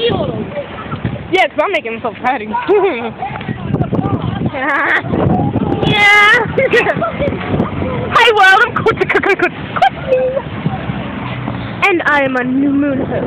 Yeah, because I'm making myself fatty. yeah. Hi world, I'm Courtney. And I am a new moon host.